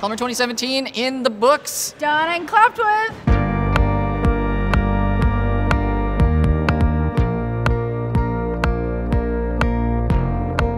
Polymer 2017 in the books. Done and clapped with.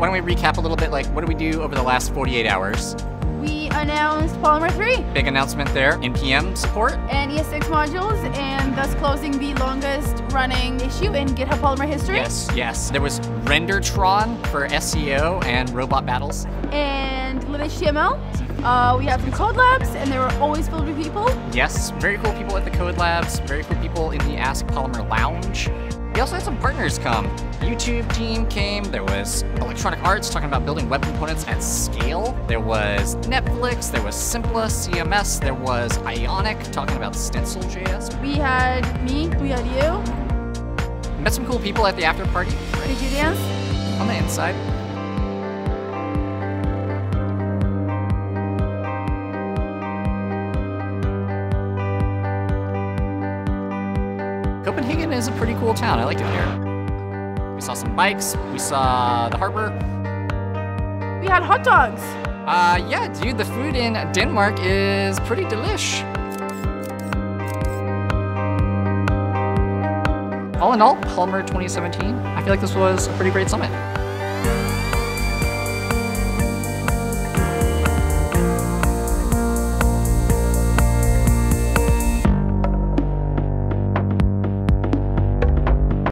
Why don't we recap a little bit, like, what did we do over the last 48 hours? We announced Polymer 3 Big announcement there, NPM support. and ES6 modules, and thus closing the longest running issue in GitHub Polymer history. Yes, yes. There was RenderTron for SEO and robot battles. And lit-html. Uh, we have some code labs, and they were always filled with people. Yes, very cool people at the Code Labs, very cool people in the Ask Polymer Lounge. We also had some partners come. YouTube team came. There was Electronic Arts talking about building web components at scale. There was Netflix. There was Simpla CMS. There was Ionic talking about Stencil.js. We had me, we had you. Met some cool people at the after party Did you dance? on the inside. Copenhagen is a pretty cool town. I liked it here. We saw some bikes. We saw the harbor. We had hot dogs. Uh, yeah, dude, the food in Denmark is pretty delish. All in all, Polymer 2017, I feel like this was a pretty great summit.